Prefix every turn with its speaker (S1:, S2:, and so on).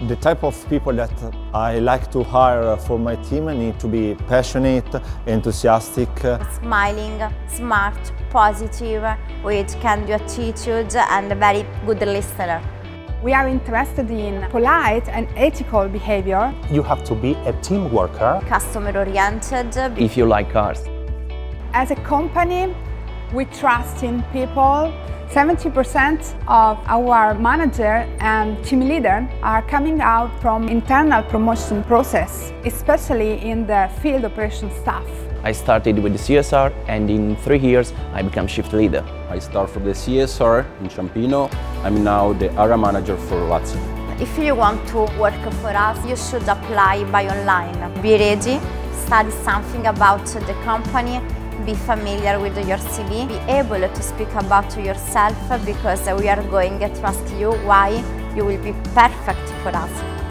S1: The type of people that I like to hire for my team need to be passionate, enthusiastic.
S2: Smiling, smart, positive, with can-do attitude and a very good listener.
S3: We are interested in polite and ethical behavior.
S4: You have to be a team worker.
S2: Customer-oriented.
S5: If you like cars.
S3: As a company, we trust in people 70% of our manager and team leader are coming out from internal promotion process, especially in the field operation staff.
S5: I started with the CSR and in three years I became shift leader.
S6: I start from the CSR in Ciampino. I'm now the area manager for Lazio.
S2: If you want to work for us, you should apply by online. Be ready, study something about the company, be familiar with your CV, be able to speak about yourself because we are going to ask you why you will be perfect for us.